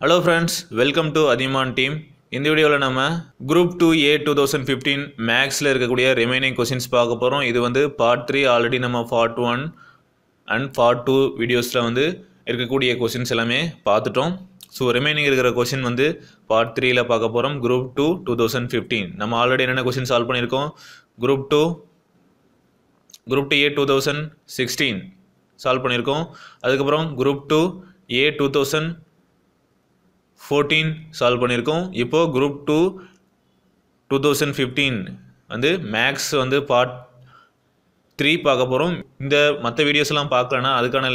Hello friends welcome to Adhiman team இந்த வீடியோவில் நம்ம group two A two thousand fifteen மேக்ஸில் இருக்கக்கூடிய ரிமைனிங் கொஷின்ஸ் பார்க்க போகிறோம் இது வந்து பார்ட் த்ரீ ஆல்ரெடி நம்ம part one and part two வீடியோஸில் வந்து இருக்கக்கூடிய கொஷின்ஸ் எல்லாமே பார்த்துட்டோம். ஸோ ரிமைனிங் இருக்கிற கொஷின் வந்து பார்ட் த்ரீயில் பார்க்க போகிறோம் group two two thousand fifteen நம்ம ஆல்ரெடி என்னென்ன கொஷின் சால்வ் பண்ணியிருக்கோம்? Group two group two A two thousand sixteen solve பண்ணியிருக்கோம். அதுக்கப்புறம் group two A two thousand fourteen solve பண்ணியிருக்கோம் இப்போது group two two thousand fifteen வந்து மேக்ஸ் வந்து பார்ட் த்ரீ பார்க்க போகிறோம் இந்த மற்ற வீடியோஸ்லாம் பார்க்கலன்னா அதுக்கான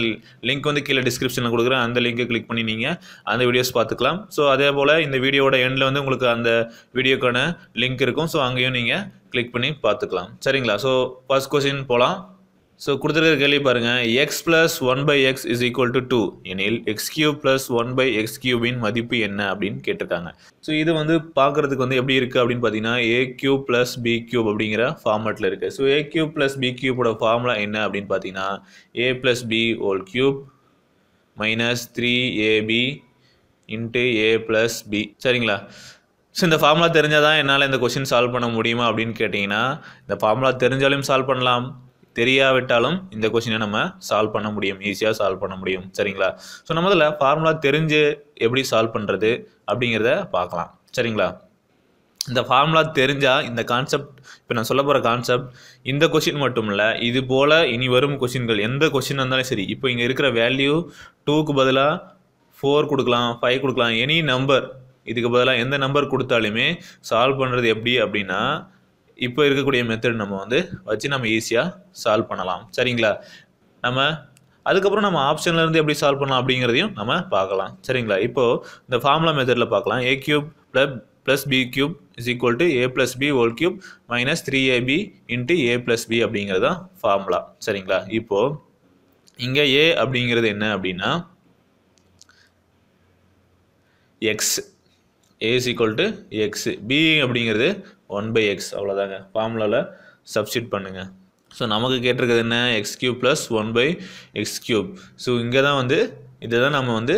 லிங்க் வந்து கீழே டிஸ்கிரிப்ஷனில் கொடுக்குறேன். அந்த லிங்கை கிளிக் பண்ணி நீங்கள் அந்த வீடியோஸ் பார்த்துக்கலாம். ஸோ அதே போல் இந்த வீடியோவோட எண்டில் வந்து உங்களுக்கு அந்த வீடியோக்கான லிங்க் இருக்கும். ஸோ அங்கேயும் நீங்கள் கிளிக் பண்ணி பார்த்துக்கலாம். சரிங்களா? ஸோ ஃபர்ஸ்ட் கொஸ்டின் போகலாம் ஸோ கொடுத்துருக்க கேள்வி பாருங்கள் x plus one by x is equal to two எனில் x cube plus one by x கியூபின் மதிப்பு என்ன அப்படின்னு கேட்டிருக்காங்க. ஸோ இது வந்து பார்க்குறதுக்கு வந்து எப்படி இருக்குது அப்படின்னு பார்த்தீங்கன்னா a cube plus b cube அப்படிங்கிற ஃபார்மேட்டில் இருக்குது so a cube plus b கியூபோட formula என்ன அப்படின்னு பார்த்தீங்கன்னா a plus b whole cube minus three ab into a plus b சரிங்களா? ஸோ இந்த ஃபார்முலா தெரிஞ்சால் தான் என்னால் இந்த கொஷின் சால்வ் பண்ண முடியுமா அப்படின்னு கேட்டிங்கன்னா இந்த ஃபார்முலா தெரிஞ்சாலும் சால்வ் பண்ணலாம். தெரியாவிட்டாலும் இந்த கொஷினை நம்ம சால்வ் பண்ண முடியும். ஈஸியாக சால்வ் பண்ண முடியும். சரிங்களா? ஸோ நம்ம முதல்ல ஃபார்முலா தெரிஞ்சு எப்படி சால்வ் பண்ணுறது அப்படிங்கிறத பார்க்கலாம். சரிங்களா? இந்த ஃபார்முலா தெரிஞ்சால் இந்த கான்செப்ட் இப்போ நான் சொல்ல போகிற கான்செப்ட் இந்த கொஷின் மட்டும் இல்லை இது போல் இனி வரும் கொஷின்கள் எந்த கொஷின் இருந்தாலும் சரி இப்போ இங்கே இருக்கிற வேல்யூ டூக்கு பதிலாக ஃபோர் கொடுக்கலாம் ஃபைவ் கொடுக்கலாம் எனி நம்பர் இதுக்கு பதிலாக எந்த நம்பர் கொடுத்தாலுமே சால்வ் பண்ணுறது எப்படி அப்படின்னா இப்போ இருக்கக்கூடிய மெத்தட் நம்ம வந்து வச்சு நம்ம ஈஸியாக சால்வ் பண்ணலாம். சரிங்களா? நம்ம அதுக்கப்புறம் நம்ம ஆப்ஷன்லேருந்து எப்படி சால்வ் பண்ணலாம் அப்படிங்கிறதையும் நம்ம பார்க்கலாம். சரிங்களா? இப்போது இந்த ஃபார்முலா மெத்தடில் பார்க்கலாம். A cube plus plus b cube is equal to a plus b whole cube minus three ab into a plus b அப்படிங்கிறது தான் ஃபார்முலா சரிங்களா? இப்போது இங்கே ஏ அப்படிங்கிறது என்ன அப்படின்னா x as equal to x b அப்படிங்கிறது ஒன் பை எக்ஸ் அவ்வளோதாங்க ஃபார்முலாவில் சப்ஸ்டியூட் பண்ணுங்கள் ஸோ நமக்கு கேட்டிருக்கிறது என்ன? X cube plus one by x cube so இங்கே தான் வந்து இதை தான் நம்ம வந்து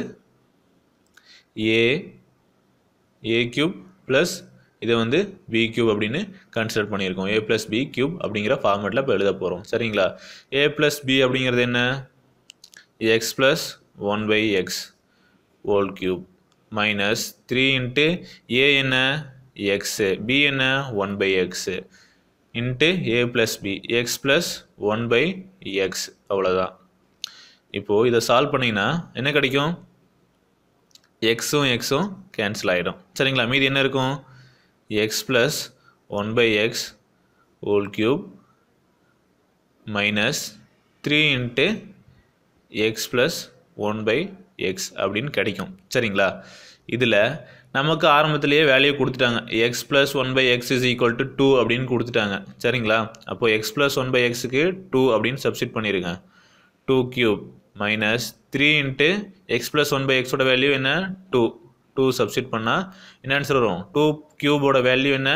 ஏ ஏ கியூப் ப்ளஸ் இதை வந்து பி கியூப் அப்படின்னு கன்சிடர் பண்ணியிருக்கோம். ஏ ப்ளஸ் பி கியூப் அப்படிங்கிற ஃபார்மேட்டில் இப்போ எழுத போகிறோம் சரிங்களா? ஏ ப்ளஸ் பி அப்படிங்கிறது என்ன? X plus one by x whole cube minus three into a என்ன? எக்ஸு பி என்ன? One by x into a plus b x plus one by x அவ்வளோதான் இப்போது இதை சால்வ் பண்ணிங்கன்னா என்ன கிடைக்கும்? எக்ஸும் எக்ஸும் கேன்சல் ஆகிடும் சரிங்களா? மீதி என்ன இருக்கும்? X plus one by x whole cube minus three into x plus one by x அப்படின்னு கிடைக்கும். சரிங்களா? இதில் நமக்கு ஆரம்பத்திலேயே வேல்யூ கொடுத்துட்டாங்க. X plus one by x is equal to two அப்படின்னு கொடுத்துட்டாங்க. சரிங்களா? அப்போது எக்ஸ் ப்ளஸ் ஒன் பை எக்ஸுக்கு டூ அப்படின்னு சப்ஸ்டிட் பண்ணிடுங்க two cube minus three into x plus one by எக்ஸோட வேல்யூ என்ன? டூ டூ சப்ஸ்டிட் பண்ணால் என்ன ஆன்சர் வரும்? டூ க்யூபோட வேல்யூ என்ன?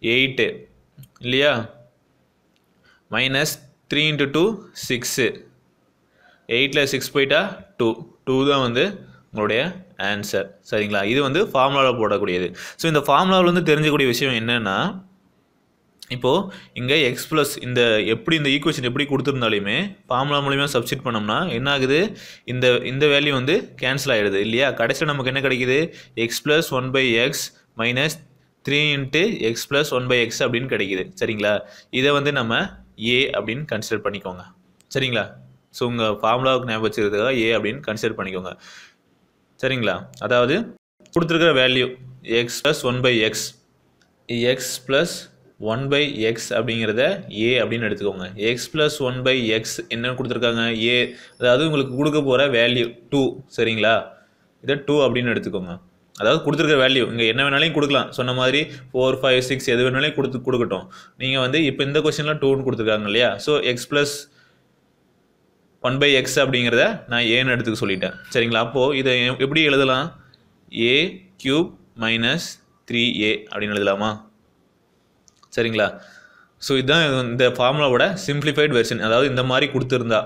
எயிட்டு இல்லையா? Minus three into two six எயிட்டில் சிக்ஸ் போயிட்டா டூ டூ தான் வந்து உங்களுடைய ஆன்சர் சரிங்களா? இது வந்து ஃபார்முலாவில் போடக்கூடியது. ஸோ இந்த ஃபார்முலாவில் வந்து தெரிஞ்சக்கூடிய விஷயம் என்னென்னா இப்போது இங்கே எக்ஸ் ப்ளஸ் இந்த எப்படி இந்த ஈக்குவேஷன் எப்படி கொடுத்துருந்தாலுமே ஃபார்முலா மூலிமா சப்ஸ்டிட் பண்ணோம்னா என்ன ஆகுது? இந்த இந்த வேல்யூ வந்து கேன்சல் ஆகிடுது இல்லையா? கடைசியில் நமக்கு என்ன கிடைக்குது? X plus one by x minus three into x plus one by x அப்படின்னு கிடைக்குது. சரிங்களா? இதை வந்து நம்ம ஏ அப்படின்னு கன்சிடர் பண்ணிக்கோங்க. சரிங்களா? ஸோ உங்கள் ஃபார்முலாவுக்கு ஞாபகம் வச்சுக்கிறதுக்காக ஏ அப்படின்னு கன்சிடர் பண்ணிக்கோங்க. சரிங்களா? அதாவது கொடுத்துருக்கிற value x plus one by x x plus one by x அப்படிங்கிறத ஏ அப்படின்னு எடுத்துக்கோங்க. X plus one by x என்ன கொடுத்துருக்காங்க? ஏ அதாவது உங்களுக்கு கொடுக்க போகிற வேல்யூ டூ சரிங்களா? இதை டூ அப்படின்னு எடுத்துக்கோங்க. அதாவது கொடுத்துருக்க வேல்யூ இங்கே என்ன வேணாலையும் கொடுக்கலாம். சொன்ன மாதிரி ஃபோர் ஃபைவ் சிக்ஸ் எது வேணாலையும் கொடுத்து கொடுக்கட்டும். நீங்கள் வந்து இப்போ இந்த கொஸ்டினில் டூன்னு கொடுத்துருக்காங்க இல்லையா? So x plus one by x அப்படிங்கிறத நான் ஏன்னு எடுத்துக்க சொல்லிட்டேன். சரிங்களா? அப்போது இதை எப்படி எழுதலாம்? A cube minus three a அப்படின்னு எழுதலாமா? சரிங்களா? ஸோ இதுதான் இந்த ஃபார்முலாவோட சிம்பிளிஃபைட் வெர்ஷன் அதாவது இந்த மாதிரி கொடுத்துருந்தா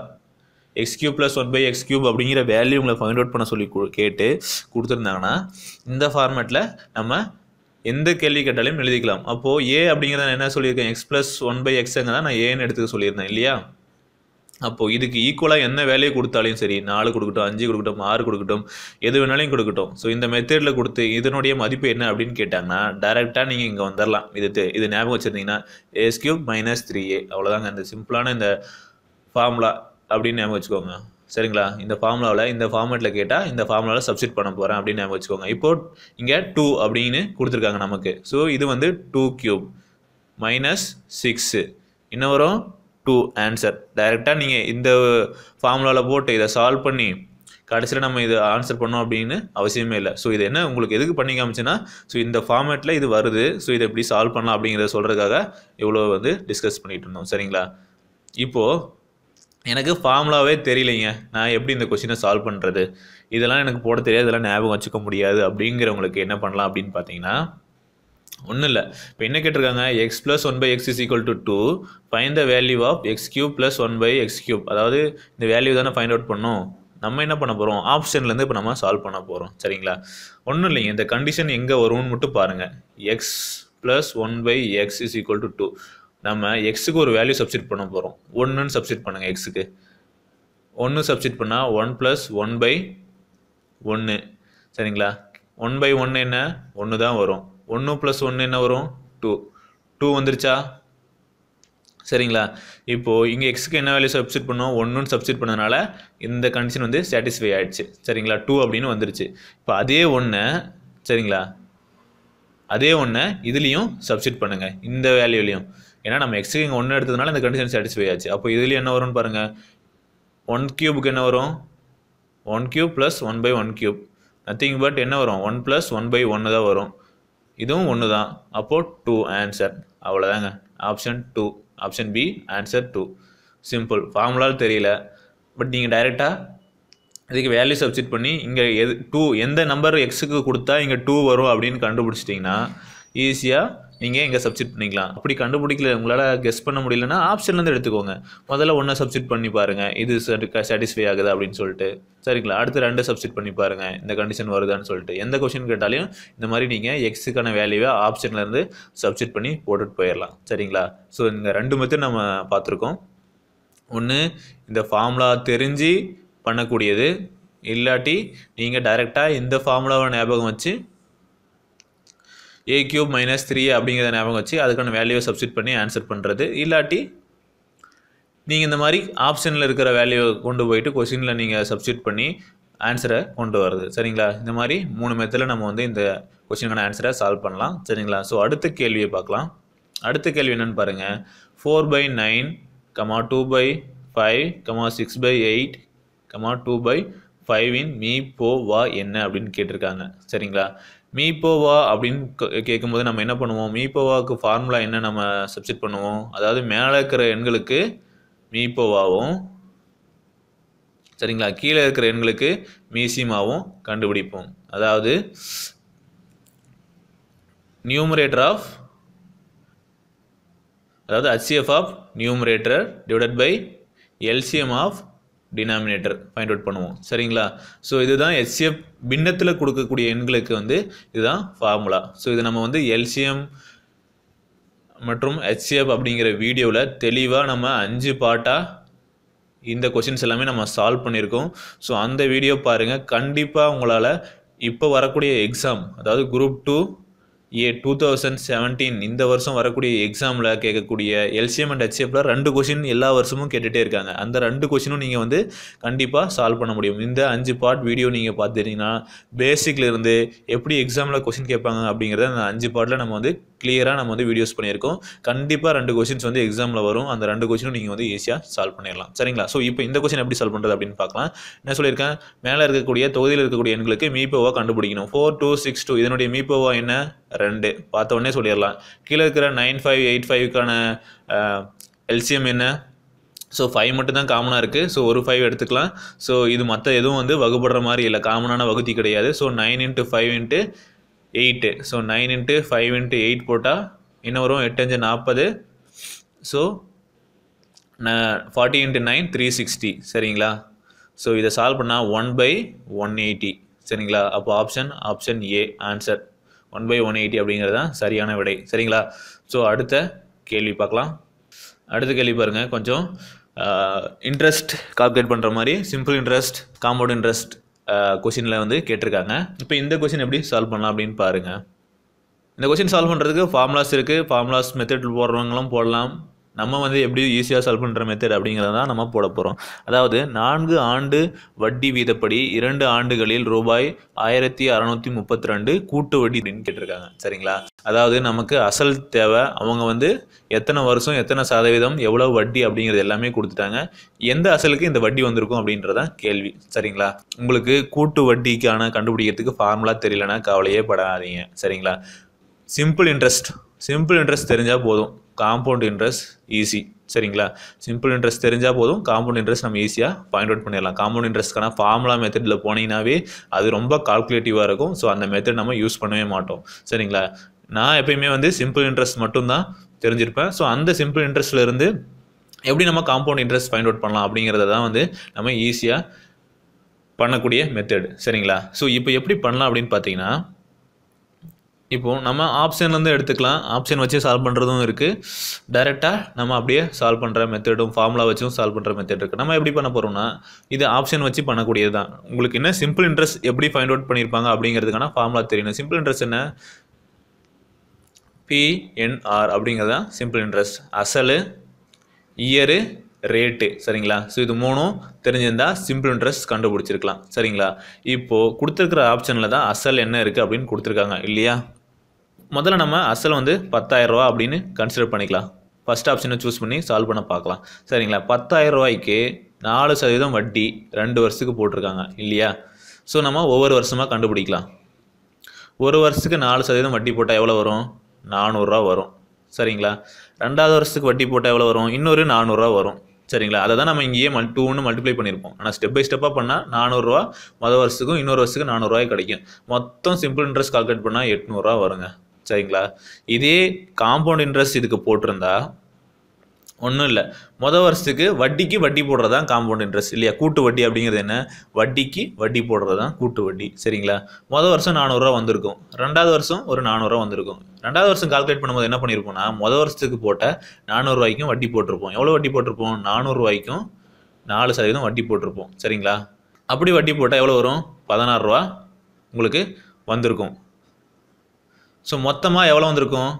x cube plus one by x cube அப்படிங்கிற வேல்யூ உங்களை ஃபைண்ட் அவுட் பண்ண சொல்லி கேட்டு கொடுத்துருந்தாங்கன்னா இந்த ஃபார்மேட்டில் நம்ம எந்த கேள்வி கேட்டாலும் எழுதிக்கலாம். அப்போது ஏ அப்படிங்கிறத நான் என்ன சொல்லியிருக்கேன்? எக்ஸ் ப்ளஸ் ஒன் பை எக்ஸுங்க தான் நான் ஏன்னு எடுத்துக்க சொல்லியிருந்தேன் இல்லையா? அப்போது இதுக்கு ஈக்குவலாக என்ன வேலையை கொடுத்தாலும் சரி நாலு கொடுக்கட்டும் அஞ்சு கொடுக்கட்டும் ஆறு கொடுக்கட்டும் எது வேணாலும் கொடுக்கட்டும். ஸோ இந்த மெத்தடில் கொடுத்து இதனுடைய மதிப்பு என்ன அப்படின்னு கேட்டாங்கன்னா டேரெக்டாக நீங்கள் இங்கே வந்துடலாம் இது இது ஞாபகம் வச்சுருந்தீங்கன்னா a's cube minus three a அவ்வளோதாங்க இந்த சிம்பிளான இந்த ஃபார்முலா அப்படின்னு ஞாபகம் வச்சுக்கோங்க. சரிங்களா? இந்த ஃபார்முலாவில் இந்த ஃபார்மேட்டில் கேட்டால் இந்த ஃபார்முலாவில் சப்ஸ்டிட் பண்ண போகிறேன் அப்படின்னு ஞாபகம் வச்சுக்கோங்க. இப்போது இங்கே டூ அப்படின்னு கொடுத்துருக்காங்க நமக்கு. ஸோ இது வந்து டூ க்யூப் மைனஸ் சிக்ஸு என்ன வரும் டூ ஆன்சர் டைரெக்டாக நீங்கள் இந்த ஃபார்முலாவில் போட்டு இதை சால்வ் பண்ணி கடைசியில் நம்ம இதை ஆன்சர் பண்ணோம் அப்படின்னு அவசியமே இல்லை. ஸோ இது என்ன? உங்களுக்கு எதுக்கு பண்ணி காமிச்சுன்னா ஸோ இந்த ஃபார்மேட்டில் இது வருது. ஸோ இதை எப்படி சால்வ் பண்ணலாம் அப்படிங்கிறத சொல்கிறதுக்காக இவ்வளோ வந்து டிஸ்கஸ் பண்ணிகிட்டு இருந்தோம். சரிங்களா? இப்போது எனக்கு ஃபார்முலாவே தெரியலைங்க. நான் எப்படி இந்த கொஷினை சால்வ் பண்ணுறது இதெல்லாம் எனக்கு போட தெரியாது. இதெல்லாம் ஞாபகம் வச்சுக்க முடியாது. அப்படிங்கிறவங்களுக்கு என்ன பண்ணலாம் அப்படின்னு பார்த்தீங்கன்னா ஒன்றும் இல்லை. இப்போ என்ன கேட்டிருக்காங்க? X plus one by x is equal to two find the value of x cube plus one by x cube அதாவது இந்த வேல்யூ தானே ஃபைண்ட் அவுட் பண்ணும். நம்ம என்ன பண்ண போகிறோம் ஆப்ஷன்லேருந்து இப்போ நம்ம சால்வ் பண்ண போகிறோம் சரிங்களா? ஒன்றும் இல்லைங்க. இந்த கண்டிஷன் எங்கே வரும்னு மட்டும் பாருங்கள் x plus one by x is equal to two நம்ம எக்ஸுக்கு ஒரு வேல்யூ சப்ஸ்டிட் பண்ண போகிறோம் ஒன்றுன்னு சப்ஸ்டிட் பண்ணுங்கள் எக்ஸுக்கு ஒன்று சப்ஸ்டிட் பண்ணால் ஒன் ப்ளஸ் ஒன் பை ஒன்று சரிங்களா? ஒன் பை ஒன்று என்ன? ஒன்று தான் வரும். ஒன்று ப்ளஸ் ஒன்று என்ன வரும்? டூ டூ வந்துருச்சா? சரிங்களா? இப்போது இங்கே எக்ஸுக்கு என்ன வேல்யூ சப்ஸ்டிட் பண்ணோம்? ஒன்றுன்னு சப்ஸ்டிட் பண்ணனால இந்த கண்டிஷன் வந்து சாட்டிஸ்ஃபை ஆகிடுச்சு சரிங்களா? டூ அப்படின்னு வந்துருச்சு. இப்போ அதே ஒன்று சரிங்களா? அதே ஒன்று இதுலேயும் சப்ஸ்டிட் பண்ணுங்கள் இந்த வேல்யூலையும் ஏன்னா நம்ம எக்ஸுக்கு இங்கே ஒன்று எடுத்ததுனால இந்த கண்டிஷன் சாட்டிஸ்ஃபை ஆச்சு. அப்போ இதுலேயும் என்ன வரும்னு பாருங்கள் ஒன் க்யூபுக்கு என்ன வரும்? One cube plus one by one cube nothing but என்ன வரும்? ஒன் ப்ளஸ் ஒன் பை ஒன்று தான் வரும். இதுவும் ஒன்று தான் அப்போது டூ ஆன்சர் அவ்வளோதாங்க option two option b answer two simple ஃபார்முலாவில் தெரியல. பட் நீங்கள் டைரெக்டாக இதுக்கு வேல்யூ சப்ஸ்டிட் பண்ணி இங்கே எது டூ எந்த நம்பர் எக்ஸுக்கு கொடுத்தா இங்கே டூ வரும் அப்படின்னு கண்டுபிடிச்சிட்டிங்கன்னா ஈஸியாக நீங்கள் இங்கே சப்ஸ்டிட் பண்ணிக்கலாம். அப்படி கண்டுபிடிக்கல உங்களால் கெஸ் பண்ண முடியலன்னா ஆப்ஷன்லேருந்து எடுத்துக்கோங்க. முதல்ல ஒன்றை சப்ஸ்டிட் பண்ணி பாருங்கள் இது சாட்டிஸ்ஃபை ஆகுது அப்படின்னு சொல்லிட்டு. சரிங்களா? அடுத்து ரெண்டு சப்ஸ்டிட் பண்ணி பாருங்கள் இந்த கண்டிஷன் வருதான்னு சொல்லிட்டு. எந்த கொஷின் கேட்டாலையும் இந்த மாதிரி நீங்கள் எக்ஸுக்கான வேல்யூவை ஆப்ஷன்லேருந்து சப்ஸ்டிட் பண்ணி போட்டுட்டு போயிடலாம். சரிங்களா? ஸோ இந்த ரெண்டு மெத்தட் நம்ம பார்த்துருக்கோம். ஒன்று இந்த ஃபார்முலா தெரிஞ்சு பண்ணக்கூடியது. இல்லாட்டி நீங்கள் டைரெக்டாக இந்த ஃபார்முலாவை ஞாபகம் வச்சு ஏ கியூப் மைனஸ் த்ரீ அப்படிங்கிறத ஞாபகம் வச்சு அதுக்கான வேல்யூவை சப்ஸ்டிட் பண்ணி ஆன்சர் பண்ணுறது இல்லாட்டி நீங்கள் இந்த மாதிரி ஆப்ஷனில் இருக்கிற வேல்யூவை கொண்டு போயிட்டு கொஷினில் நீங்கள் சப்ஸ்டிட் பண்ணி ஆன்சரை கொண்டு வருது சரிங்களா? இந்த மாதிரி மூணு மெத்தில் நம்ம வந்து இந்த கொஷினுக்கான ஆன்சரை சால்வ் பண்ணலாம். சரிங்களா? ஸோ அடுத்த கேள்வியை பார்க்கலாம். அடுத்த கேள்வி என்னென்னு பாருங்கள் four by nine comma two by five comma six by eight comma two by ஃபைவின் மீ போ வா என்ன அப்படின்னு கேட்டிருக்காங்க. சரிங்களா? மீப்போவா அப்படின்னு கே- கேட்கும்போது நம்ம என்ன பண்ணுவோம்? மீப்போவாவுக்கு ஃபார்முலா என்ன நம்ம சப்ஸ்டிட் பண்ணுவோம்? அதாவது மேலே இருக்கிற எண்களுக்கு மீ சரிங்களா? கீழே இருக்கிற எண்களுக்கு மீசிமாவும் கண்டுபிடிப்போம். அதாவது நியூமரேட்டர் ஆஃப் அதாவது HCF of numerator divided by LCM of denominator find out பண்ணுவோம். சரிங்களா? ஸோ இதுதான் HCF பின்னத்தில் கொடுக்கக்கூடிய எண்களுக்கு வந்து இதுதான் ஃபார்முலா ஸோ இது நம்ம வந்து எல்சிஎம் மற்றும் ஹெச்சிஎஃப் அப்படிங்கிற வீடியோவில் தெளிவாக நம்ம அஞ்சு பார்ட்டாக இந்த கொஷின்ஸ் எல்லாமே நம்ம சால்வ் பண்ணியிருக்கோம். ஸோ அந்த வீடியோ பாருங்கள் கண்டிப்பாக உங்களால் இப்போ வரக்கூடிய எக்ஸாம் அதாவது group two A two thousand seventeen இந்த வருஷம் வரக்கூடிய எக்ஸாமில் கேட்கக்கூடிய எல்சிஎம் அண்ட் ஹெச்எஃப்ல ரெண்டு கொஷின் எல்லா வருஷமும் கேட்டுகிட்டே இருக்காங்க. அந்த ரெண்டு கொஷினும் நீங்கள் வந்து கண்டிப்பாக சால்வ் பண்ண முடியும். இந்த அஞ்சு பார்ட் வீடியோ நீங்கள் பார்த்துட்டீங்கன்னா பேசிக்லேருந்து எப்படி எக்ஸாமில் கொஷின் கேட்பாங்க அப்படிங்கிறத அந்த அஞ்சு பார்ட்டில் நம்ம வந்து கிளியராக நம்ம வந்து வீடியோஸ் பண்ணியிருக்கோம். கண்டிப்பாக ரெண்டு கொஷின்ஸ் வந்து எக்ஸாமில் வரும். அந்த ரெண்டு கொஷினும் நீங்கள் வந்து ஈஸியாக சால்வ் பண்ணிடலாம். சரிங்களா? ஸோ இப்போ இந்த கொஷின் எப்படி சால்வ் பண்ணுறது அப்படின்னு பார்க்கலாம். என்ன சொல்லியிருக்கேன் மேலே இருக்கக்கூடிய தொகுதியில் இருக்கக்கூடிய எண்களுக்கு மீப்போவா கண்டுபிடிக்கணும். ஃபோர் டூ சிக்ஸ் டூ இதனுடைய மீப்போவா என்ன? ரெண்டு. பார்த்த உடனே சொல்லிடலாம். கீழே இருக்கிற நைன் ஃபைவ் எயிட் ஃபைவ்க்கான எல்சிஎம் என்ன? ஸோ ஃபைவ் மட்டும் தான் காமனாக இருக்குது ஸோ ஒரு ஃபைவ் எடுத்துக்கலாம். ஸோ இது மற்ற எதுவும் வந்து வகுப்படுற மாதிரி இல்லை. காமனான வகுதி கிடையாது. So nine into five into eight so nine into five into eight போட்டால் என்ன வரும்? எட்டஞ்சு நாற்பது so forty into nine three sixty சரிங்களா? ஸோ இதை சால்வ் பண்ணால் ஒன் பை ஒன் எயிட்டி சரிங்களா? அப்போ option option A answer one by one eighty அப்படிங்கிறது தான் சரியான விடை. சரிங்களா? ஸோ அடுத்த கேள்வி பார்க்கலாம். அடுத்த கேள்வி பாருங்கள் கொஞ்சம் இன்ட்ரெஸ்ட் கால்குலேட் பண்ணுற மாதிரி சிம்பிள் இன்ட்ரெஸ்ட் காம்பவுண்ட் இன்ட்ரெஸ்ட் கொஷினில் வந்து கேட்டிருக்காங்க. இப்போ இந்த கொஷின் எப்படி சால்வ் பண்ணலாம் அப்படின்னு பாருங்கள் இந்த கொஷின் சால்வ் பண்ணுறதுக்கு ஃபார்முலாஸ் இருக்குது ஃபார்முலாஸ் மெத்தட் போடுறவங்களும் போடலாம். நம்ம வந்து எப்படி ஈஸியாக சால்வ் பண்ணுற மெத்தட் அப்படிங்கிறத தான் நம்ம போட போகிறோம் அதாவது நான்கு ஆண்டு வட்டி வீதப்படி இரண்டு ஆண்டுகளில் ரூபாய் ஆயிரத்தி அறநூற்றி முப்பத்தி ரெண்டு கூட்டு வட்டி அப்படின்னு கேட்டிருக்காங்க. சரிங்களா? அதாவது நமக்கு அசல் தேவை அவங்க வந்து எத்தனை வருஷம் எத்தனை சதவீதம் எவ்வளோ வட்டி அப்படிங்கிறது எல்லாமே கொடுத்துட்டாங்க. எந்த அசலுக்கு இந்த வட்டி வந்திருக்கும் அப்படின்றதான் கேள்வி. சரிங்களா? உங்களுக்கு கூட்டு வட்டிக்கான கண்டுபிடிக்கிறதுக்கு ஃபார்முலா தெரியலனா கவலையே படாதீங்க. சரிங்களா? சிம்பிள் இன்ட்ரெஸ்ட் சிம்பிள் இன்ட்ரெஸ்ட் தெரிஞ்சால் போதும். காம்பவுண்ட் இன்ட்ரெஸ்ட் ஈஸி சரிங்களா? சிம்பிள் இன்ட்ரெஸ்ட் தெரிஞ்சால் போதும். காம்பவுண்ட் இன்ட்ரெஸ்ட் நம்ம ஈஸியாக பாயிண்ட் அவுட் பண்ணிடலாம். காம்பவுண்ட் இன்ட்ரெஸ்ட்க்கான ஃபார்முலா மெத்தடில் போனீங்கன்னாவே அது ரொம்ப கால்குலேட்டிவாக இருக்கும். ஸோ அந்த மெத்தட் நம்ம யூஸ் பண்ணவே மாட்டோம். சரிங்களா? நான் எப்பயுமே வந்து சிம்பிள் இன்ட்ரெஸ்ட் மட்டும்தான் தெரிஞ்சிருப்பேன். ஸோ அந்த சிம்பிள் இன்ட்ரெஸ்ட்லேருந்து எப்படி நம்ம காம்பவுண்ட் இன்ட்ரெஸ்ட் ஃபைண்ட் அவுட் பண்ணலாம் அப்படிங்கிறத தான் வந்து நம்ம ஈஸியாக பண்ணக்கூடிய மெத்தட் சரிங்களா? ஸோ இப்போ எப்படி பண்ணலாம் அப்படின்னு பார்த்தீங்கன்னா இப்போது நம்ம ஆப்ஷன்லேருந்து எடுத்துக்கலாம். ஆப்ஷன் வச்சு சால்வ் பண்ணுறதும் இருக்குது டைரெக்டாக நம்ம அப்படியே சால்வ் பண்ணுற மெத்தடும் ஃபார்முலா வச்சும் சால்வ் பண்ணுற மெத்தட் இருக்குது நம்ம எப்படி பண்ண போகிறோம்னா இது ஆப்ஷன் வச்சு பண்ணக்கூடியது தான். உங்களுக்கு என்ன சிம்பிள் இன்ட்ரெஸ்ட் எப்படி ஃபைண்ட் அவுட் பண்ணியிருப்பாங்க அப்படிங்கிறதுக்கான ஃபார்முலா தெரியணும் சிம்பிள் இன்ட்ரெஸ்ட் என்ன? பிஎன்ஆர் அப்படிங்கிறது தான் சிம்பிள் இன்ட்ரெஸ்ட் அசலு இயரு ரேட்டு சரிங்களா? ஸோ இது மூணும் தெரிஞ்சிருந்தால் சிம்பிள் இன்ட்ரெஸ்ட் கண்டுபிடிச்சிருக்கலாம். சரிங்களா? இப்போது கொடுத்துருக்குற ஆப்ஷனில் தான் அசல் என்ன இருக்குது அப்படின்னு கொடுத்துருக்காங்க. இல்லையா? முதல்ல நம்ம அசல் வந்து பத்தாயிரரூவா ரூபா அப்படின்னு கன்சிடர் பண்ணிக்கலாம். ஃபஸ்ட் ஆப்ஷனை சூஸ் பண்ணி சால்வ் பண்ண பார்க்கலாம். சரிங்களா? பத்தாயிரம் ரூபாய்க்கு நாலு சதவீதம் வட்டி ரெண்டு வருஷத்துக்கு போட்டிருக்காங்க இல்லையா? ஸோ நம்ம ஒவ்வொரு வருஷமாக கண்டுபிடிக்கலாம். ஒரு வருஷத்துக்கு நாலு சதவீதம் வட்டி போட்டால் எவ்வளோ வரும்? நானூறுரூவா வரும். சரிங்களா? ரெண்டாவது வருஷத்துக்கு வட்டி போட்டால் எவ்வளோ வரும்? இன்னொரு நானூறுரூவா வரும். சரிங்களா? அதை தான் நம்ம இங்கேயே மல் டூன்னு மல்டிப்ளை பண்ணியிருப்போம். ஆனால் ஸ்டெப் பை ஸ்டெப்பாக பண்ணால் நானூறுரூவா மொதல் வருஷத்துக்கும் இன்னொரு வருஷத்துக்கு நானூறுரூவாய் கிடைக்கும். மொத்தம் சிம்பிள் இன்ட்ரெஸ்ட் கால்குலேட் பண்ணால் எட்நூறுரூவா வருங்க. சரிங்களா? இதே காம்பவுண்ட் இன்ட்ரெஸ்ட் இதுக்கு போட்டிருந்தா ஒன்றும் இல்லை. மொதல் வருஷத்துக்கு வட்டிக்கு வட்டி போடுறது தான் காம்பவுண்ட் இன்ட்ரெஸ்ட் இல்லையா? கூட்டு வட்டி அப்படிங்கிறது என்ன? வட்டிக்கு வட்டி போடுறது தான் கூட்டு வட்டி சரிங்களா? மொதல் வருஷம் நானூறுரூவா வந்திருக்கும். ரெண்டாவது வருஷம் ஒரு நானூறுரூவா வந்திருக்கும். ரெண்டாவது வருஷம் கால்குலேட் பண்ணும்போது என்ன பண்ணியிருப்போம்னா மொதல் வருஷத்துக்கு போட்ட நானூறுரூவாய்க்கும் வட்டி போட்டிருப்போம். எவ்வளோ வட்டி போட்டிருப்போம்? நானூறுரூவாய்க்கும் நாலு சதவீதம் வட்டி போட்டிருப்போம் சரிங்களா? அப்படி வட்டி போட்டால் எவ்வளோ வரும்? பதினாறுரூவா உங்களுக்கு வந்திருக்கும். ஸோ மொத்தமாக எவ்வளோ வந்திருக்கும்?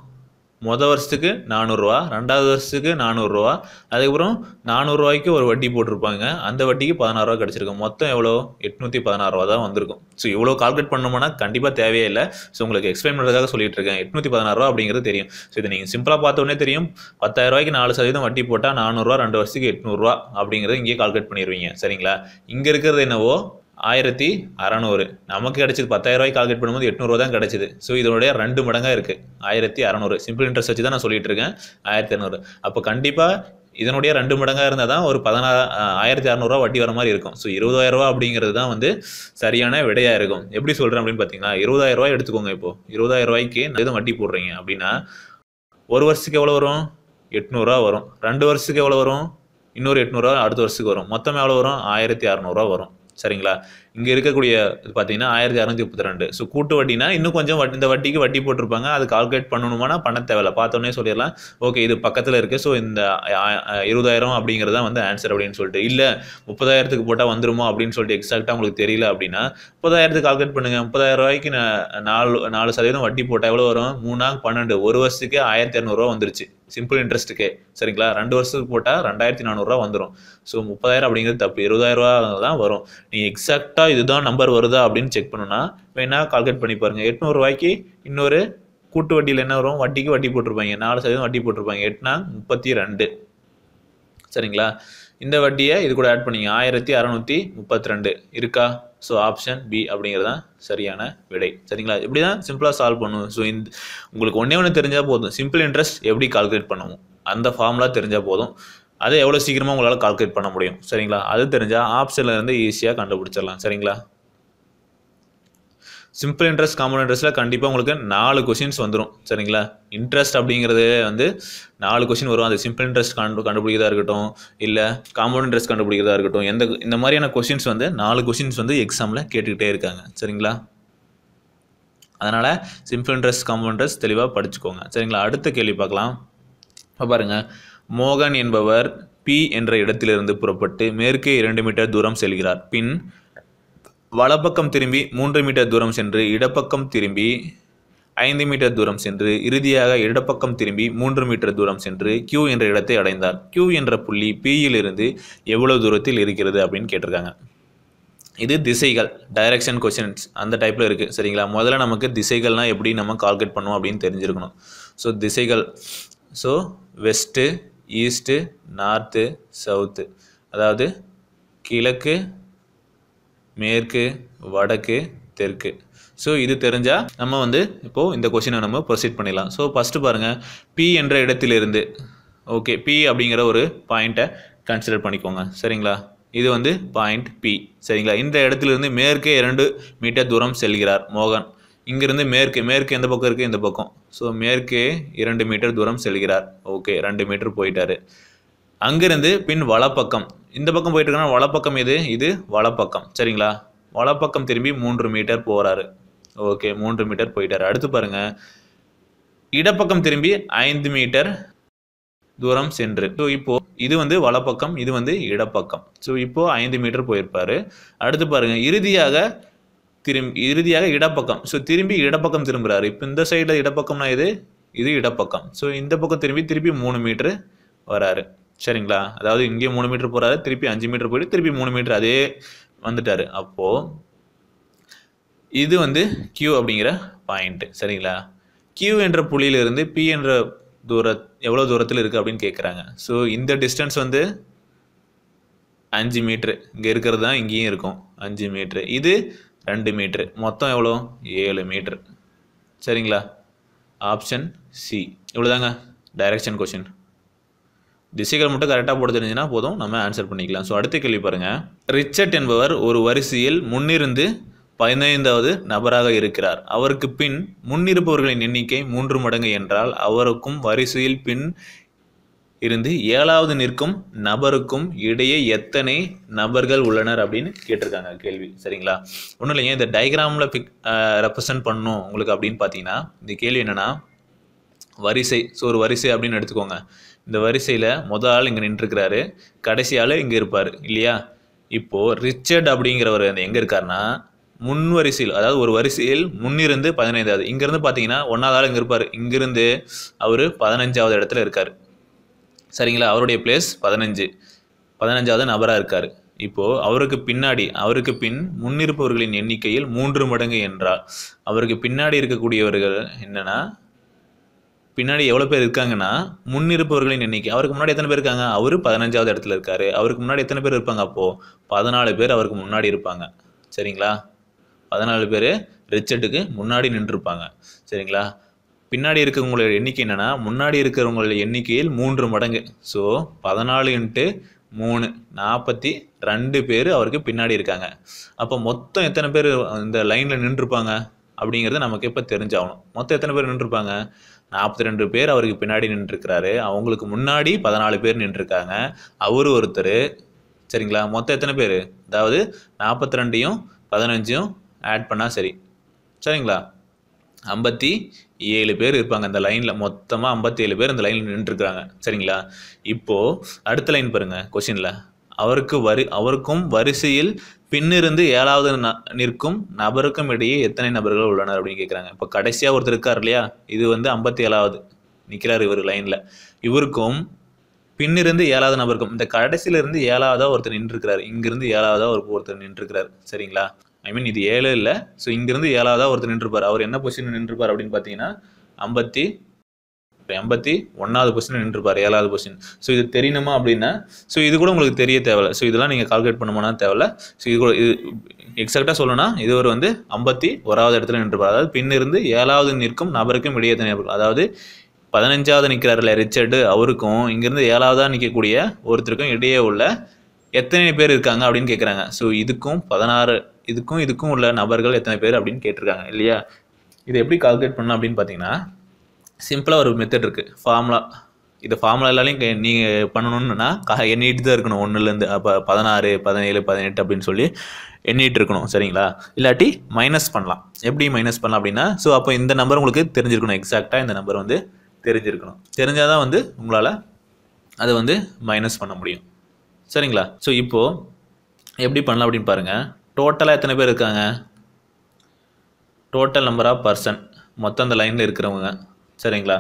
மொதல் வருஷத்துக்கு நானூறுரூவா ரெண்டாவது வருஷத்துக்கு நானூறுரூவா அதுக்கப்புறம் நானூறுரூவாய்க்கு ஒரு வட்டி போட்டிருப்பாங்க. அந்த வட்டிக்கு பதினாறுரூவா கிடச்சிருக்கும் மொத்தம் எவ்வளோ எட்நூற்றி பதினாறுரூவா தான் வந்திருக்கும். ஸோ இவ்வளோ கால்குலேட் பண்ணோம்னா கண்டிப்பாக தேவையே இல்லை. ஸோ உங்களுக்கு எக்ஸ்பிளைன் பண்ணுறதுக்காக சொல்லிட்டு இருக்கேன். எட்நூற்றி பதினாறுரூவா அப்படிங்கிறது தெரியும். ஸோ இது நீங்கள் சிம்பிளாக பார்த்த தெரியும். பத்தாயிரரூவாய்க்கு நாலு சதவீதம் வட்டி போட்டால் நானூறுரூவா ரெண்டு வருஷத்துக்கு எட்நூறுரூவா அப்படிங்கிறத இங்கேயே கால்குலேட் பண்ணிடுவீங்க சரிங்களா? இங்கே இருக்கிறது என்னவோ? ஆயிரத்தி அறநூறு. நமக்கு கிடச்சிது பத்தாயிரம் ரூபாய்க்கு கால்குலேட் பண்ணும்போது எட்நூறுவா தான் கிடச்சிது. ஸோ இதனுடைய ரெண்டு மடங்காக இருக்குது ஆயிரத்தி அறநூறு. சிம்பிள் இன்ட்ரெஸ்ட் வச்சு தான் நான் சொல்லிட்டு இருக்கேன். ஆயிரத்தி இரநூறு அப்போ கண்டிப்பாக இதனுடைய ரெண்டு மடங்காக இருந்தால் தான் ஒரு பதினா ஆயிரத்தி அறநூறுவா வட்டி வர மாதிரி இருக்கும். ஸோ இருபதாயிரம் ரூபா அப்படிங்கிறது தான் வந்து சரியான விடையாக இருக்கும். எப்படி சொல்கிறேன் அப்படின்னு பார்த்தீங்கன்னா இருபதாயிரம் ரூபாய் எடுத்துக்கோங்க இப்போ. இருபதாயிரம் ரூபாய்க்கு எதுவும் வட்டி போடுறீங்க அப்படின்னா ஒரு வருஷத்துக்கு எவ்வளோ வரும்? எட்நூறுரூவா வரும். ரெண்டு வருஷத்துக்கு எவ்வளோ வரும்? இன்னொரு எட்நூறுரூவா அடுத்த வருஷத்துக்கு வரும். மொத்தம் எவ்வளோ வரும்? ஆயிரத்தி அறநூறுவா வரும். சரிங்களா? இங்கே இருக்கக்கூடிய இது பார்த்தீங்கன்னா ஆயிரத்தி அறநூற்றி முப்பத்தி ரெண்டு. ஸோ கூட்டு வட்டினா இன்னும் கொஞ்சம் வட்டி இந்த வட்டிக்கு வட்டி போட்டிருப்பாங்க. அது கால்குலேட் பண்ணணுமானா பண்ண தேவையில்ல. பார்த்தோன்னே சொல்லிடலாம். ஓகே இது பக்கத்தில் இருக்குது ஸோ இந்த இருபதாயிரம் அப்படிங்கிறது தான் வந்து ஆன்சர் அப்படின்னு சொல்லிட்டு. இல்லை முப்பதாயிரத்துக்கு போட்டால் வந்துருமோ அப்படின்னு சொல்லிட்டு எக்ஸாக்டாக உங்களுக்கு தெரியல அப்படின்னா முப்பதாயிரத்துக்கு கால்குலேட் பண்ணுங்கள் முப்பதாயிரம் ரூபாய்க்கு நாலு நாலு சதவீதம் வட்டி போட்டால் எவ்வளோ வரும்? மூணாக பன்னெண்டு. ஒரு வருஷத்துக்கு ஆயிரத்தி இரநூறுவா வந்துருச்சு. சிம்பிள் இன்ட்ரெஸ்ட்டுக்கே சரிங்களா? ரெண்டு வருஷத்துக்கு போட்டால் ரெண்டாயிரத்தி நானூறுரூவா வந்துடும் ஸோ முப்பதாயிரம் அப்படிங்கிறது தப்பு. இருபதாயிரம் ரூபா தான் வரும். நீங்கள் எக்ஸாக்டாக இதுதான் நம்பர் வருதா அப்படின்னு செக் பண்ணுன்னா வேணா கால்குலேட் பண்ணி பாருங்க. எட்நூறுவாய்க்கு இன்னொரு கூட்டு வட்டியில் என்ன வரும்? வட்டிக்கு வட்டி போட்டிருப்பாங்க. நாலு சதவீதம் வட்டி போட்டிருப்பாங்க. எட்டுனா முப்பத்தி ரெண்டு. சரிங்களா? இந்த வட்டியை இது கூட ஆட் பண்ணிங்க. ஆயிரத்தி அறநூற்றி முப்பத்தி ரெண்டு. இருக்கா? ஸோ ஆப்ஷன் பி அப்படிங்கிறது தான் சரியான விடை. சரிங்களா? இப்படி தான் சிம்பிளாக சால்வ் பண்ணுவோம். ஸோ இந்த உங்களுக்கு ஒன்றே ஒன்று தெரிஞ்சால் போதும். சிம்பிள் இன்ட்ரெஸ்ட் எப்படி கால்குலேட் பண்ணுவோம் அந்த ஃபார்முலா தெரிஞ்சால் போதும். அதை எவ்வளோ சீக்கிரமாக உங்களால் கால்குலேட் பண்ண முடியும். சரிங்களா? அது தெரிஞ்சால் ஆப்ஷனில் இருந்து ஈஸியாக கண்டுபிடிச்சிடலாம். சரிங்களா? சிம்பிள் இன்ட்ரெஸ்ட் காமன் இன்ட்ரெஸ்ட்டில் கண்டிப்பாக உங்களுக்கு நாலு கொஷின்ஸ் வந்துடும் சரிங்களா? இன்ட்ரெஸ்ட் அப்படிங்கிறது வந்து நாலு கொஷின் வரும். அது சிம்பிள் இன்ட்ரெஸ்ட் கண்டு கண்டுபிடிக்கிறதா இருக்கட்டும் இல்லை காம்பவுண்ட் இன்ட்ரெஸ்ட் கண்டுபிடிக்கிறதா இருக்கட்டும் எந்த இந்த மாதிரியான கொஷின்ஸ் வந்து நாலு கொஷின்ஸ் வந்து எக்ஸாமில் கேட்டுக்கிட்டே இருக்காங்க. சரிங்களா? அதனால் சிம்பிள் இன்ட்ரெஸ்ட் காம்பவுண்ட் இன்ட்ரெஸ்ட் தெளிவாக படிச்சுக்கோங்க. சரிங்களா? அடுத்த கேள்வி பார்க்கலாம். இப்போ பாருங்கள் மோகன் என்பவர் பி என்ற இடத்திலிருந்து புறப்பட்டு மேற்கே இரண்டு மீட்டர் தூரம் செல்கிறார். பின் வலப்பக்கம் திரும்பி மூன்று மீட்டர் தூரம் சென்று இடப்பக்கம் திரும்பி ஐந்து மீட்டர் தூரம் சென்று இறுதியாக இடப்பக்கம் திரும்பி மூன்று மீட்டர் தூரம் சென்று கியூ என்ற இடத்தை அடைந்தார். கியூ என்ற புள்ளி பியிலிருந்து எவ்வளவு தூரத்தில் இருக்கிறது அப்படின்னு கேட்டிருக்காங்க. இது திசைகள் டைரக்ஷன் கொஷின்ஸ் அந்த டைப்பில் இருக்குது சரிங்களா? முதல்ல நமக்கு திசைகள்னால் எப்படி நம்ம கால்குலேட் பண்ணுவோம் அப்படின்னு தெரிஞ்சிருக்கணும். ஸோ திசைகள் so west east north south அதாவது கிழக்கு மேற்கு வடக்கு தெற்கு. ஸோ இது தெரிஞ்சால் நம்ம வந்து இப்போது இந்த கொஷினை நம்ம ப்ரொசீட் பண்ணிடலாம். ஸோ ஃபஸ்ட்டு பாருங்கள் பி என்ற இடத்திலிருந்து ஓகே பி அப்படிங்கிற ஒரு பாயிண்ட்டை கன்சிடர் பண்ணிக்கோங்க. சரிங்களா? இது வந்து பாயிண்ட் பி சரிங்களா? இந்த இடத்திலிருந்து மேற்கே இரண்டு மீட்டர் தூரம் செல்கிறார் மோகன். இங்கிருந்து மேற்கு மேற்கு எந்த பக்கம் இருக்குது இந்த பக்கம். ஸோ மேற்கே இரண்டு மீட்டர் தூரம் செல்கிறார். ஓகே ரெண்டு மீட்டர் போயிட்டார். அங்கிருந்து பின் வலப்பக்கம். இந்த பக்கம் போயிட்டு வலப்பக்கம் எது? இது வலப்பக்கம். சரிங்களா? வலப்பக்கம் திரும்பி மூன்று மீட்டர் போகிறாரு ஓகே மூன்று மீட்டர் போயிட்டாரு. அடுத்து பாருங்கள் இடப்பக்கம் திரும்பி ஐந்து மீட்டர் தூரம் சென்று. ஸோ இப்போ இது வந்து வலப்பக்கம் இது வந்து இடப்பக்கம். ஸோ இப்போது ஐந்து மீட்டர் போயிருப்பாரு. அடுத்து பாருங்கள் இறுதியாக திரும்பி இறுதியாக இடப்பக்கம். ஸோ திரும்பி இடப்பக்கம் திரும்புகிறாரு இப்போ இந்த சைடில் இடப்பக்கம்னா இது இது இடப்பக்கம். ஸோ இந்த பக்கம் திரும்பி திரும்பி மூணு மீட்ரு வராரு. சரிங்களா? அதாவது இங்கே மூணு மீட்டர் போகிறாரு திருப்பி அஞ்சு மீட்டர் போயிட்டு திருப்பி மூணு மீட்டர் அதே வந்துட்டாரு. அப்போது இது வந்து கியூ அப்படிங்கிற பாயிண்ட்டு சரிங்களா? கியூ என்ற புள்ளியிலிருந்து பி என்ற தூர எவ்வளோ தூரத்தில் இருக்குது அப்படின்னு கேட்குறாங்க ஸோ இந்த டிஸ்டன்ஸ் வந்து அஞ்சு மீட்ரு இங்கே இருக்கிறது தான் இங்கேயும் இருக்கும். அஞ்சு மீட்ரு இது ரெண்டு மீட்ரு மொத்தம் எவ்வளோ? ஏழு மீட்ரு சரிங்களா? ஆப்ஷன் சி இவ்வளோதாங்க டைரக்ஷன் கொஷின் திசைகள் மட்டும் கரெக்டாக போட தெரிஞ்சுன்னா போதும். நம்ம ஆன்சர் பண்ணிக்கலாம். ஸோ அடுத்த கேள்வி பாருங்கள் ரிச்சர்ட் என்பவர் ஒரு வரிசையில் முன்னிருந்து பதினைந்தாவது நபராக இருக்கிறார். அவருக்கு பின் முன்னிருப்பவர்களின் எண்ணிக்கை மூன்று மடங்கு என்றால் அவருக்கும் வரிசையில் பின் இருந்து ஏழாவது நிற்கும் நபருக்கும் இடையே எத்தனை நபர்கள் உள்ளனர் அப்படின்னு கேட்டிருக்காங்க. கேள்வி. சரிங்களா? ஒன்றும் இல்லைங்க. இந்த டயக்ராமில் பிக் ரெப்ரசன்ட் பண்ணும் உங்களுக்கு அப்படின்னு பார்த்தீங்கன்னா இந்த கேள்வி என்னென்னா வரிசை. ஸோ ஒரு வரிசை அப்படின்னு எடுத்துக்கோங்க. இந்த வரிசையில் முதல் ஆள் இங்கே நின்றுருக்கிறாரு. கடைசி ஆள் இங்கே இருப்பார். இல்லையா? இப்போது ரிச்சர்ட் அப்படிங்கிறவர் அந்த எங்கே இருக்காருன்னா முன் வரிசையில் அதாவது ஒரு வரிசையில் முன்னிருந்து பதினைந்தாவது இங்கேருந்து பார்த்தீங்கன்னா ஒன்றாவது ஆள் இங்கே இருப்பார். இங்கிருந்து அவர் பதினஞ்சாவது இடத்துல இருக்கார். சரிங்களா? அவருடைய பிளேஸ் பதினஞ்சு. பதினஞ்சாவது நபராக இருக்கார். இப்போது அவருக்கு பின்னாடி அவருக்கு பின் முன்னிருப்பவர்களின் எண்ணிக்கையில் மூன்று மடங்கு என்றால் அவருக்கு பின்னாடி இருக்கக்கூடியவர்கள் என்னென்னா பின்னாடி எவ்வளோ பேர் இருக்காங்கன்னா முன்னிருப்பவர்களின் எண்ணிக்கை. அவருக்கு முன்னாடி எத்தனை பேர் இருக்காங்க? அவர் பதினஞ்சாவது இடத்துல இருக்காரு. அவருக்கு முன்னாடி எத்தனை பேர் இருப்பாங்க அப்போது பதினாலு பேர் அவருக்கு முன்னாடி இருப்பாங்க. சரிங்களா? பதினாலு பேர் ரிச்சர்ட்டுக்கு முன்னாடி நின்றுருப்பாங்க. சரிங்களா? பின்னாடி இருக்கிறவங்களோட எண்ணிக்கை என்னென்னா முன்னாடி இருக்கிறவங்களோட எண்ணிக்கையில் மூன்று மடங்கு. ஸோ பதினாலு இன்ட்டு மூணு. நாற்பத்தி ரெண்டு பேர் அவருக்கு பின்னாடி இருக்காங்க. அப்போ மொத்தம் எத்தனை பேர் இந்த லைனில் நின்றுருப்பாங்க? அப்படிங்கிறது நமக்கு இப்போ தெரிஞ்சாகணும். மொத்தம் எத்தனை பேர் நின்றுருப்பாங்க? நாற்பத்தி ரெண்டு பேர் அவருக்கு பின்னாடி நின்றுருக்கிறாரு. அவங்களுக்கு முன்னாடி பதினாலு பேர் நின்றுருக்காங்க. அவர் ஒருத்தர் சரிங்களா? மொத்தம் எத்தனை பேர்? அதாவது நாற்பத்தி ரெண்டையும் பதினஞ்சையும் ஆட் பண்ணால் சரி. சரிங்களா? ஐம்பத்தி ஏழு பேர் இருப்பாங்க அந்த லைனில் மொத்தமாக ஐம்பத்தி ஏழு பேர் அந்த லைனில் நின்றுருக்காங்க சரிங்களா? இப்போது அடுத்த லைன் பாருங்கள் கொஷினில் அவருக்கு வரி அவருக்கும் வரிசையில் பின்னிருந்து ஏழாவது ந- நிற்கும் நபருக்கும் இடையே எத்தனை நபர்கள் உள்ளனர் அப்படின்னு கேட்குறாங்க இப்போ கடைசியாக ஒருத்தர் இருக்கார் இல்லையா? இது வந்து ஐம்பத்தி ஏழாவது நிற்கிறார் இவர் லைனில் இவருக்கும் பின்னிருந்து ஏழாவது நபருக்கும் இந்த கடைசியிலிருந்து ஏழாவதாக ஒருத்தர் நின்றுருக்கிறார். இங்கிருந்து ஏழாவதாக ஒரு ஒருத்தர் நின்றுருக்கிறார். சரிங்களா? ஐ மீன் இது ஏழு இல்லை. ஸோ இங்கிருந்து ஏழாவதாக ஒருத்தர் நின்றுப்பார் அவர் என்ன பொசிஷன் நின்றுப்பார் அப்படின்னு பார்த்தீங்கன்னா ஐம்பத்தி எண்பத்தி ஒன்றாவது கொஸ்டின் நின்றுப்பார் ஏழாவது கொஸ்டின் ஸோ இது தெரியணுமா அப்படின்னா ஸோ இது கூட உங்களுக்கு தெரிய தேவையில்ல. ஸோ இதெல்லாம் நீங்கள் கால்குலேட் பண்ணணும்னா தேவையில்ல. ஸோ இது கூட இது எக்ஸாக்டாக சொல்லணும்னா இது ஒரு வந்து ஐம்பத்தி ஓராவது இடத்துல நின்றுப்பார் அதாவது பின்னிருந்து ஏழாவது நிற்கும் நபருக்கும் இடையே தனியாக அதாவது பதினஞ்சாவது நிற்கிறார்ல ரிச்சர்டு அவருக்கும் இங்கேருந்து ஏழாவதாக நிற்கக்கூடிய ஒருத்தருக்கும் இடையே உள்ள எத்தனை பேர் இருக்காங்க அப்படின்னு கேட்குறாங்க ஸோ இதுக்கும் பதினாறு இதுக்கும் இதுக்கும் உள்ள நபர்கள் எத்தனை பேர் அப்படின்னு கேட்டிருக்காங்க இல்லையா? இதை எப்படி கால்குலேட் பண்ணலாம் அப்படின்னு பார்த்தீங்கன்னா சிம்பிளாக ஒரு மெத்தட் இருக்குது ஃபார்முலா இது ஃபார்முலா எல்லாலையும் நீங்கள் பண்ணணும்னா எண்ணிட்டு தான் இருக்கணும். ஒன்றுலேருந்து அப்போ பதினாறு பதினேழு பதினெட்டு அப்படின்னு சொல்லி எண்ணிட்டு இருக்கணும். சரிங்களா? இல்லாட்டி மைனஸ் பண்ணலாம். எப்படி மைனஸ் பண்ணலாம் அப்படின்னா ஸோ அப்போ இந்த நம்பர் உங்களுக்கு தெரிஞ்சிருக்கணும். எக்ஸாக்டாக இந்த நம்பர் வந்து தெரிஞ்சிருக்கணும். தெரிஞ்சால் தான் வந்து உங்களால் அதை வந்து மைனஸ் பண்ண முடியும். சரிங்களா? ஸோ இப்போது எப்படி பண்ணலாம் அப்படின்னு பாருங்கள் டோட்டலாக எத்தனை பேர் இருக்காங்க? டோட்டல் நம்பர் ஆஃப் பர்சன் மொத்தம் அந்த லைனில் இருக்கிறவங்க. சரிங்களா?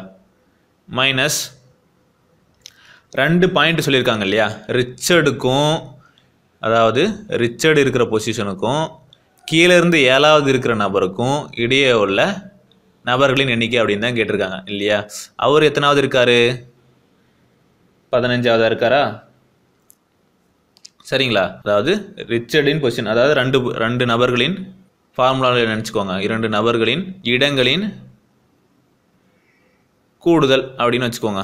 மைனஸ் ரெண்டு பாயிண்ட் சொல்லியிருக்காங்க இல்லையா? ரிச்சர்டுக்கும் அதாவது ரிச்சர்டு இருக்கிற பொசிஷனுக்கும் கீழே இருந்து ஏழாவது இருக்கிற நபருக்கும் இடையே உள்ள நபர்களின் எண்ணிக்கை அப்படின்னு தான் கேட்டிருக்காங்க இல்லையா? அவர் எத்தனாவது இருக்காரு? பதினஞ்சாவதாக இருக்காரா? சரிங்களா? அதாவது ரிச்சர்டின் பொசிஷன் அதாவது ரெண்டு ரெண்டு நபர்களின் ஃபார்முலாவில் நினச்சிக்கோங்க. இரண்டு நபர்களின் இடங்களின் கூடுதல் அப்படின்னு வச்சுக்கோங்க.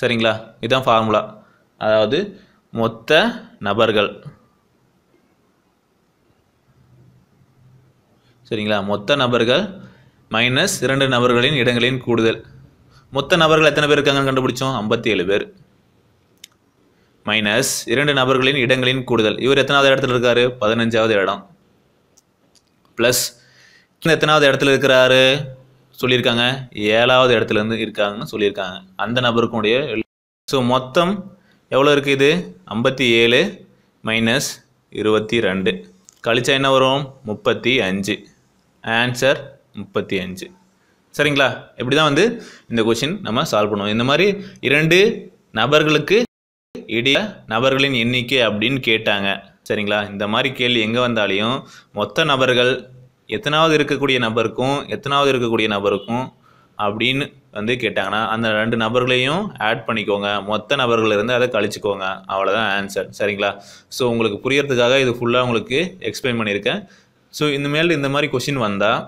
சரிங்களா? இதுதான் ஃபார்முலா அதாவது மொத்த நபர்கள். சரிங்களா? மொத்த நபர்கள் மைனஸ் இரண்டு நபர்களின் இடங்களின் கூடுதல். மொத்த நபர்கள் எத்தனை பேர் இருக்காங்கன்னு கண்டுபிடிச்சோம்? ஐம்பத்தி ஏழு பேர். மைனஸ் இரண்டு நபர்களின் இடங்களின் கூடுதல். இவர் எத்தனாவது இடத்துல இருக்காரு? பதினஞ்சாவது இடம். ப்ளஸ் எத்தனாவது இடத்துல இருக்கிறாரு? சொல்லியிருக்காங்க. ஏழாவது இடத்துல இருந்து இருக்காங்கன்னு சொல்லியிருக்காங்க. அந்த நபருக்குடைய ஸோ மொத்தம் எவ்வளோ இருக்குது இது? ஐம்பத்தி ஏழு மைனஸ் இருபத்தி ரெண்டு. கழிச்சா என்ன வரும்? முப்பத்தி அஞ்சு. ஆன்சர் முப்பத்தி அஞ்சு. சரிங்களா? இப்படி தான் வந்து இந்த கொஷின் நம்ம சால்வ் பண்ணுவோம். இந்த மாதிரி இரண்டு நபர்களுக்கு இடைய நபர்களின் எண்ணிக்கை அப்படின்னு கேட்டாங்க. சரிங்களா? இந்த மாதிரி கேள்வி எங்கே வந்தாலையும் மொத்த நபர்கள் எத்தனாவது இருக்கக்கூடிய நபருக்கும் எத்தனாவது இருக்கக்கூடிய நபருக்கும் அப்படின்னு வந்து கேட்டாங்கன்னா அந்த ரெண்டு நபர்களையும் ஆட் பண்ணிக்கோங்க. மொத்த நபர்கள் இருந்து அதை கழிச்சுக்கோங்க. அவ்வளோதான் ஆன்சர் சரிங்களா? ஸோ உங்களுக்கு புரியறதுக்காக இது ஃபுல்லாக உங்களுக்கு எக்ஸ்பிளைன் பண்ணியிருக்கேன். ஸோ இனிமேல் இந்த மாதிரி கொஷின் வந்தால்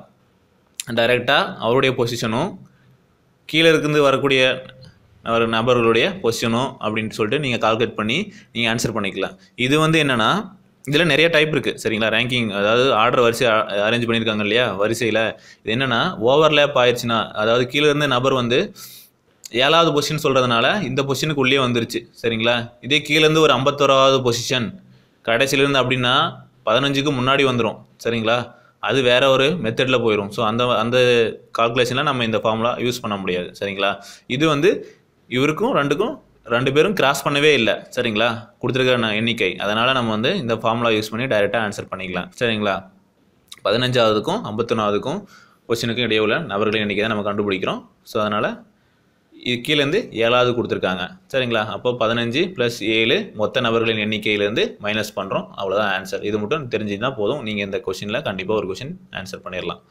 டைரெக்டாக அவருடைய பொசிஷனும் கீழே இருந்து வரக்கூடிய ஒரு நபர்களுடைய பொசிஷனும் அப்படின்னு சொல்லிட்டு நீங்கள் கால்குலேட் பண்ணி நீங்கள் ஆன்சர் பண்ணிக்கலாம். இது வந்து என்னென்னா இதில் நிறைய டைப் இருக்குது சரிங்களா? ரேங்கிங் அதாவது ஆர்டர் வரிசை அரேஞ்ச் பண்ணியிருக்காங்க இல்லையா? வரிசையில். இது என்னென்னா ஓவர்லேப் ஆயிடுச்சுன்னா அதாவது கீழேருந்து நபர் வந்து ஏழாவது பொசிஷன் சொல்கிறதுனால இந்த பொசிஷனுக்கு உள்ளே வந்துருச்சு. சரிங்களா? இதே கீழேருந்து ஒரு ஐம்பத்தோராவது பொசிஷன் கடைசியிலேருந்து அப்படின்னா பதினஞ்சுக்கு முன்னாடி வந்துடும் சரிங்களா? அது வேற ஒரு மெத்தடில் போயிடும் ஸோ அந்த அந்த கால்குலேஷனில் நம்ம இந்த ஃபார்முலா யூஸ் பண்ண முடியாது. சரிங்களா? இது வந்து இவருக்கும் ரெண்டுக்கும் ரெண்டு பேரும் கிராஸ் பண்ணவே இல்லை. சரிங்களா? கொடுத்துருக்கிற எண்ணிக்கை. அதனால் நம்ம வந்து இந்த ஃபார்முலா யூஸ் பண்ணி டைரெக்டாக ஆன்சர் பண்ணிக்கலாம். சரிங்களா? பதினஞ்சாவதுக்கும் ஐம்பத்தொன்னாவதுக்கும் கொஸ்டினுக்கும் இடையே உள்ள நபர்களின் எண்ணிக்கை தான் நம்ம கண்டுபிடிக்கிறோம். ஸோ அதனால் இது கீழேருந்து ஏழாவது கொடுத்துருக்காங்க. சரிங்களா? அப்போ பதினஞ்சு ப்ளஸ் ஏழு மொத்த நபர்களின் எண்ணிக்கையிலேருந்து மைனஸ் பண்ணுறோம் அவ்வளோதான் ஆன்சர் இது மட்டும் தெரிஞ்சுன்னா போதும். நீங்கள் இந்த கொஷினில் கண்டிப்பாக ஒரு கொஷின் ஆன்சர் பண்ணிடலாம்